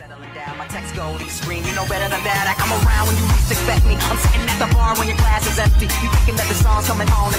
Settling down, my text go to screen. You know better than that. I come around when you least expect me. I'm sitting at the bar when your glass is empty. You thinking that the song's coming home.